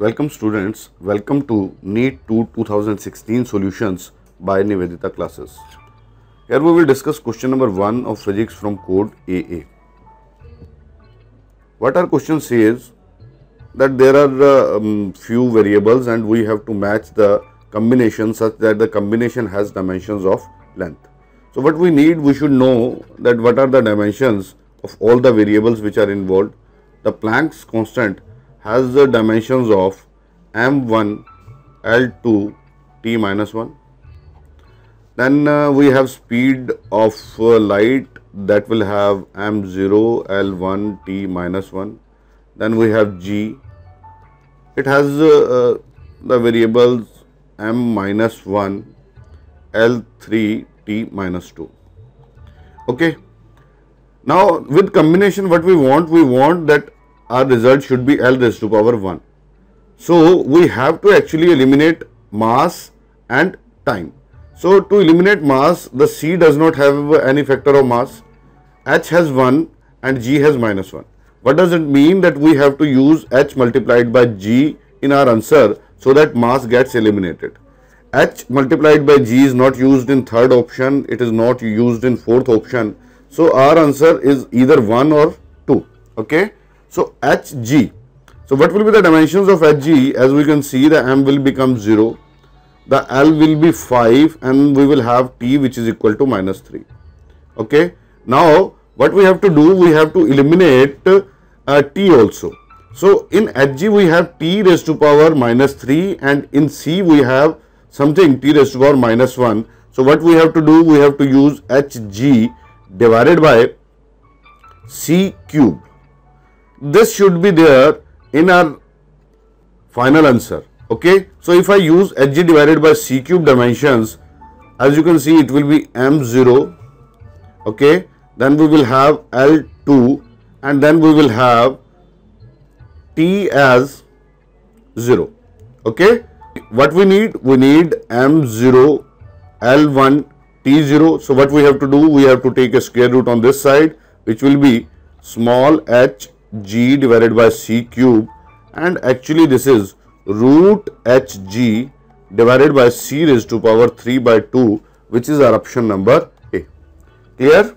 Welcome students, welcome to NEET 2 2016 solutions by Nivedita classes. Here we will discuss question number 1 of physics from code AA. What our question says that there are uh, um, few variables and we have to match the combination such that the combination has dimensions of length. So what we need, we should know that what are the dimensions of all the variables which are involved. The Planck's constant has the dimensions of m1, l2, t minus 1. Then uh, we have speed of uh, light that will have m0, l1, t minus 1. Then we have g. It has uh, uh the variables m minus 1, l3, t minus 2. Okay. Now with combination what we want, we want that our result should be L raised to power 1. So we have to actually eliminate mass and time. So to eliminate mass, the C does not have any factor of mass, H has 1 and G has minus 1. What does it mean that we have to use H multiplied by G in our answer so that mass gets eliminated. H multiplied by G is not used in third option, it is not used in fourth option. So our answer is either 1 or 2. Okay. So Hg. So what will be the dimensions of Hg? As we can see the m will become 0, the L will be 5 and we will have T which is equal to minus 3. Okay. Now what we have to do? We have to eliminate uh, T also. So in Hg we have T raised to power minus 3 and in C we have something T raised to power minus 1. So what we have to do? We have to use Hg divided by C cube this should be there in our final answer okay? So if i use hg divided by c cube dimensions as you can see it will be m0 okay? Then we will have l2 and then we will have t as 0 okay? What we need we need m0 l1 t0 so what we have to do we have to take a square root on this side which will be small h g divided by c cube and actually this is root hg divided by c raised to power 3 by 2 which is our option number A. Clear?